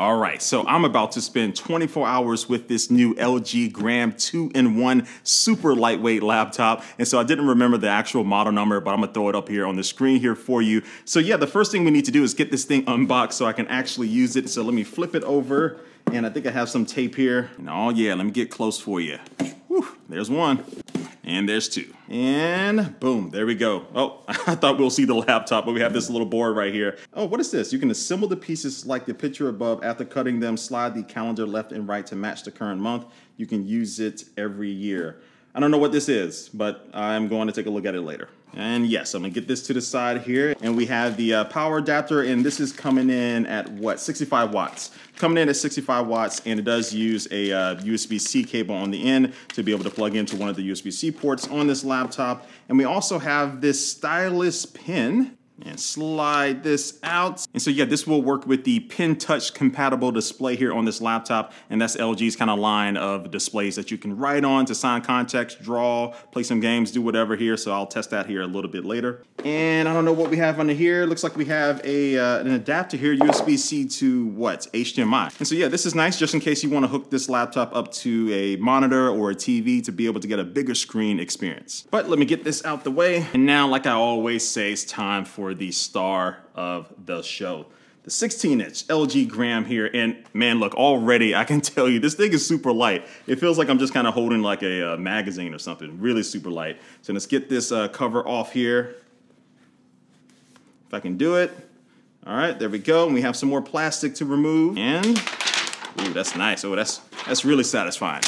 All right, so I'm about to spend 24 hours with this new LG Gram 2-in-1 super lightweight laptop. And so I didn't remember the actual model number, but I'm gonna throw it up here on the screen here for you. So yeah, the first thing we need to do is get this thing unboxed so I can actually use it. So let me flip it over and I think I have some tape here. And oh yeah, let me get close for you. Whew, there's one. And there's two. And boom, there we go. Oh, I thought we'll see the laptop, but we have this little board right here. Oh, what is this? You can assemble the pieces like the picture above. After cutting them, slide the calendar left and right to match the current month. You can use it every year. I don't know what this is, but I'm going to take a look at it later. And yes, I'm gonna get this to the side here. And we have the uh, power adapter, and this is coming in at what, 65 watts. Coming in at 65 watts, and it does use a uh, USB-C cable on the end to be able to plug into one of the USB-C ports on this laptop. And we also have this stylus pen and slide this out. And so yeah, this will work with the Pen Touch compatible display here on this laptop. And that's LG's kind of line of displays that you can write on to sign contracts, draw, play some games, do whatever here. So I'll test that here a little bit later. And I don't know what we have under here. Looks like we have a uh, an adapter here, USB-C to what? HDMI. And so yeah, this is nice just in case you want to hook this laptop up to a monitor or a TV to be able to get a bigger screen experience. But let me get this out the way. And now, like I always say, it's time for the star of the show. The 16 inch LG Gram here. And man, look, already I can tell you this thing is super light. It feels like I'm just kind of holding like a uh, magazine or something. Really super light. So let's get this uh, cover off here. If I can do it. All right, there we go. And we have some more plastic to remove. And, ooh, that's nice. Oh, that's, that's really satisfying.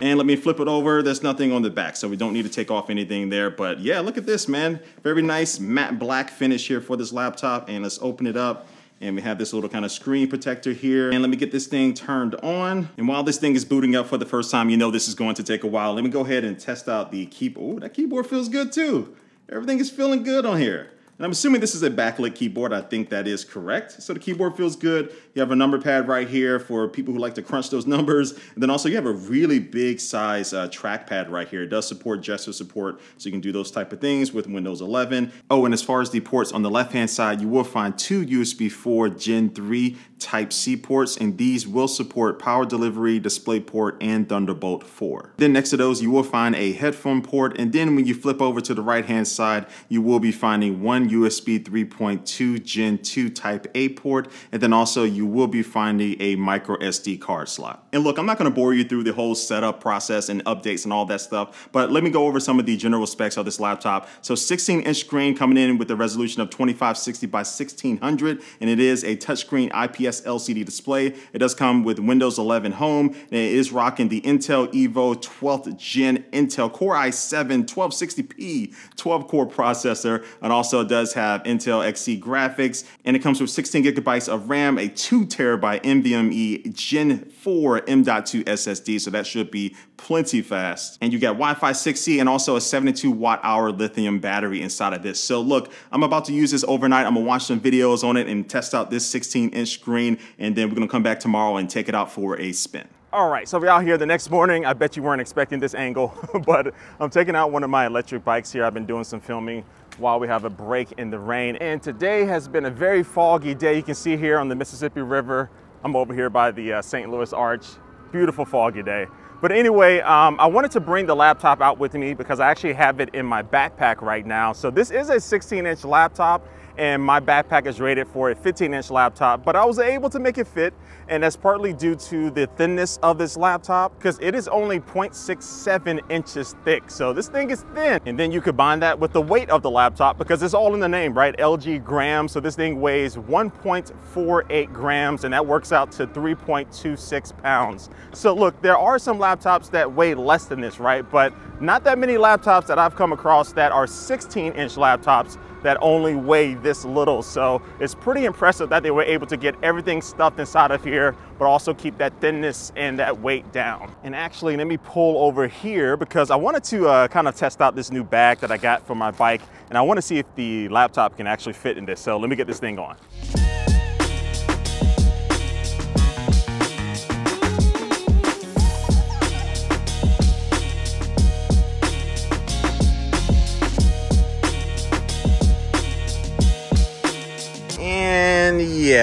And let me flip it over. There's nothing on the back, so we don't need to take off anything there. But yeah, look at this, man. Very nice matte black finish here for this laptop. And let's open it up. And we have this little kind of screen protector here. And let me get this thing turned on. And while this thing is booting up for the first time, you know this is going to take a while. Let me go ahead and test out the keyboard. Oh, that keyboard feels good too. Everything is feeling good on here. And I'm assuming this is a backlit keyboard. I think that is correct. So the keyboard feels good. You have a number pad right here for people who like to crunch those numbers. And then also you have a really big size uh, trackpad right here. It does support gesture support, so you can do those type of things with Windows 11. Oh, and as far as the ports on the left-hand side, you will find two USB 4 Gen 3 Type-C ports, and these will support power delivery, DisplayPort, and Thunderbolt 4. Then next to those, you will find a headphone port, and then when you flip over to the right-hand side, you will be finding one one USB 3.2 Gen 2 Type A port, and then also you will be finding a micro SD card slot. And look, I'm not gonna bore you through the whole setup process and updates and all that stuff, but let me go over some of the general specs of this laptop. So 16 inch screen coming in with a resolution of 2560 by 1600, and it is a touchscreen IPS LCD display. It does come with Windows 11 Home, and it is rocking the Intel Evo 12th Gen Intel Core i7 1260p 12 core processor, and also does have Intel Xe graphics, and it comes with 16 gigabytes of RAM, a 2 terabyte NVMe Gen 4 M.2 SSD, so that should be plenty fast. And you got Wi-Fi 6E and also a 72 watt hour lithium battery inside of this. So look, I'm about to use this overnight. I'm gonna watch some videos on it and test out this 16 inch screen, and then we're gonna come back tomorrow and take it out for a spin. All right, so we're out here the next morning. I bet you weren't expecting this angle, but I'm taking out one of my electric bikes here. I've been doing some filming while we have a break in the rain. And today has been a very foggy day. You can see here on the Mississippi River. I'm over here by the uh, St. Louis Arch. Beautiful foggy day. But anyway, um, I wanted to bring the laptop out with me because I actually have it in my backpack right now. So this is a 16 inch laptop and my backpack is rated for a 15 inch laptop, but I was able to make it fit. And that's partly due to the thinness of this laptop because it is only 0.67 inches thick. So this thing is thin. And then you combine that with the weight of the laptop because it's all in the name, right? LG grams. So this thing weighs 1.48 grams and that works out to 3.26 pounds. So look, there are some laptops that weigh less than this, right? But not that many laptops that I've come across that are 16 inch laptops that only weigh this little. So it's pretty impressive that they were able to get everything stuffed inside of here, but also keep that thinness and that weight down. And actually, let me pull over here because I wanted to uh, kind of test out this new bag that I got for my bike. And I want to see if the laptop can actually fit in this. So let me get this thing on.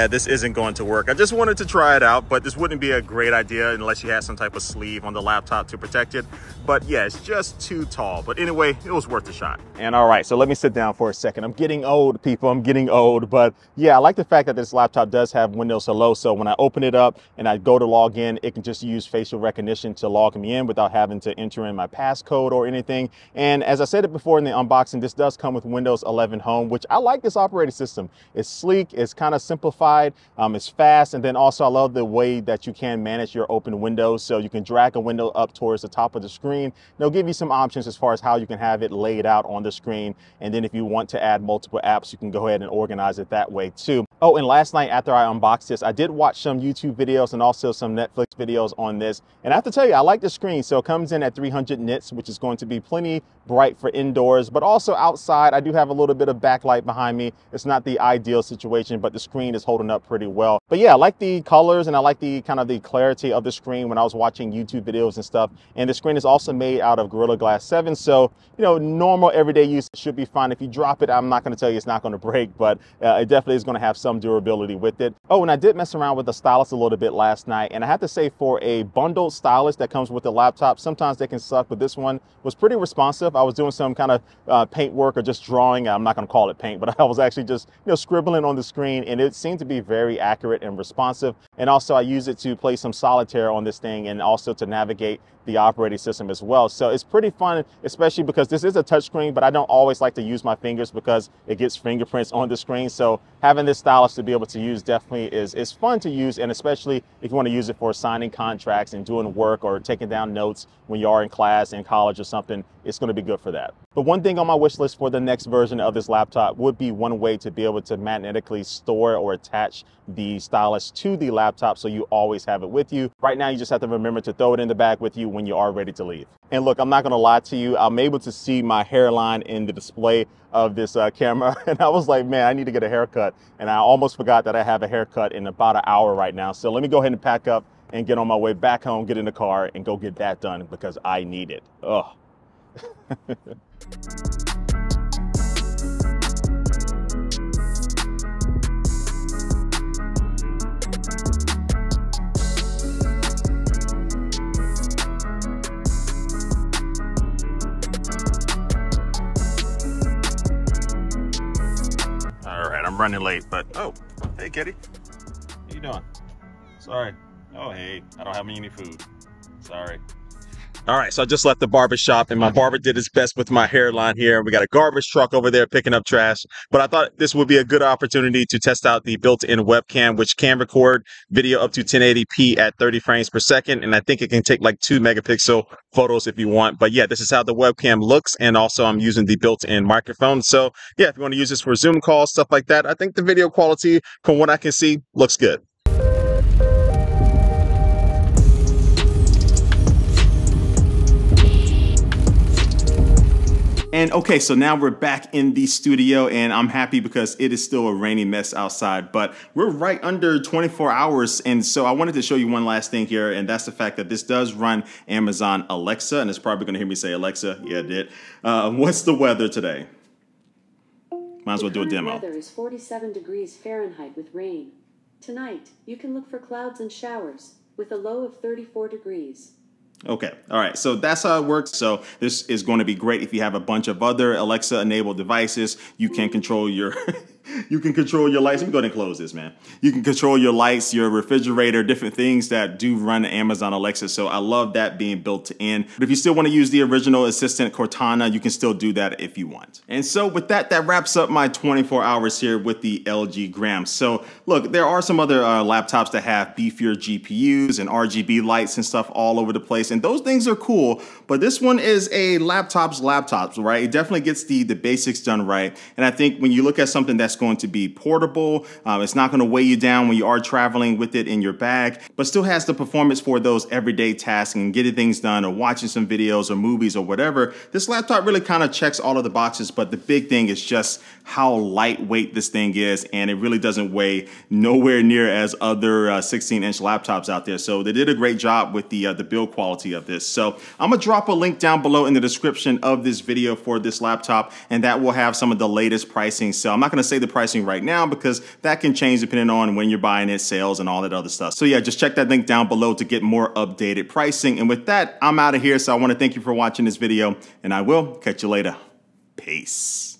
Yeah, this isn't going to work. I just wanted to try it out, but this wouldn't be a great idea unless you had some type of sleeve on the laptop to protect it. But yeah, it's just too tall. But anyway, it was worth a shot. And all right, so let me sit down for a second. I'm getting old, people. I'm getting old. But yeah, I like the fact that this laptop does have Windows Hello. So when I open it up and I go to log in, it can just use facial recognition to log me in without having to enter in my passcode or anything. And as I said it before in the unboxing, this does come with Windows 11 Home, which I like this operating system. It's sleek, it's kind of simplified, um, it's fast, and then also I love the way that you can manage your open windows. So you can drag a window up towards the top of the screen. They'll give you some options as far as how you can have it laid out on the screen. And then if you want to add multiple apps, you can go ahead and organize it that way too. Oh, and last night after I unboxed this, I did watch some YouTube videos and also some Netflix videos on this. And I have to tell you, I like the screen. So it comes in at 300 nits, which is going to be plenty bright for indoors, but also outside. I do have a little bit of backlight behind me. It's not the ideal situation, but the screen is holding up pretty well. But yeah, I like the colors and I like the kind of the clarity of the screen when I was watching YouTube videos and stuff. And the screen is also made out of Gorilla Glass 7. So, you know, normal everyday use should be fine. If you drop it, I'm not going to tell you it's not going to break, but uh, it definitely is going to have some durability with it. Oh, and I did mess around with the stylus a little bit last night. And I have to say for a bundled stylus that comes with the laptop, sometimes they can suck, but this one was pretty responsive. I was doing some kind of uh, paint work or just drawing. I'm not going to call it paint, but I was actually just, you know, scribbling on the screen and it seemed to be very accurate and responsive. And also I use it to play some solitaire on this thing and also to navigate the operating system as well. So it's pretty fun, especially because this is a touchscreen, but I don't always like to use my fingers because it gets fingerprints on the screen. So having this stylus to be able to use definitely is, is fun to use. And especially if you want to use it for signing contracts and doing work or taking down notes when you are in class in college or something, it's going to be good for that. But one thing on my wish list for the next version of this laptop would be one way to be able to magnetically store or attach the stylus to the laptop so you always have it with you. Right now, you just have to remember to throw it in the bag with you when you are ready to leave. And look, I'm not to lie to you. I'm able to see my hairline in the display of this uh, camera. And I was like, man, I need to get a haircut. And I almost forgot that I have a haircut in about an hour right now. So let me go ahead and pack up and get on my way back home, get in the car and go get that done because I need it. Ugh. All right, I'm running late, but oh, hey, Kitty. How you doing? Sorry. Oh, hey, I don't have any food. Sorry. All right, so I just left the barber shop and my barber did his best with my hairline here. We got a garbage truck over there picking up trash, but I thought this would be a good opportunity to test out the built-in webcam, which can record video up to 1080p at 30 frames per second. And I think it can take like two megapixel photos if you want. But yeah, this is how the webcam looks. And also I'm using the built-in microphone. So yeah, if you want to use this for Zoom calls, stuff like that, I think the video quality from what I can see looks good. And okay, so now we're back in the studio and I'm happy because it is still a rainy mess outside, but we're right under 24 hours. And so I wanted to show you one last thing here, and that's the fact that this does run Amazon Alexa, and it's probably gonna hear me say Alexa, yeah, it did. Uh, what's the weather today? Might as well do a demo. The weather is 47 degrees Fahrenheit with rain. Tonight, you can look for clouds and showers with a low of 34 degrees. Okay, all right, so that's how it works. So this is going to be great if you have a bunch of other Alexa enabled devices. You can control your you can control your lights. Let me go ahead and close this, man. You can control your lights, your refrigerator, different things that do run Amazon Alexa. So I love that being built in. But if you still want to use the original assistant Cortana, you can still do that if you want. And so with that, that wraps up my 24 hours here with the LG Gram. So look, there are some other uh, laptops that have beefier GPUs and RGB lights and stuff all over the place. And those things are cool. But this one is a laptop's laptops, right? It definitely gets the, the basics done right. And I think when you look at something that's going to be portable. Um, it's not going to weigh you down when you are traveling with it in your bag, but still has the performance for those everyday tasks and getting things done or watching some videos or movies or whatever. This laptop really kind of checks all of the boxes, but the big thing is just how lightweight this thing is, and it really doesn't weigh nowhere near as other 16 uh, inch laptops out there. So they did a great job with the, uh, the build quality of this. So I'm gonna drop a link down below in the description of this video for this laptop, and that will have some of the latest pricing. So I'm not gonna say the pricing right now because that can change depending on when you're buying it, sales, and all that other stuff. So yeah, just check that link down below to get more updated pricing. And with that, I'm out of here. So I want to thank you for watching this video and I will catch you later. Peace.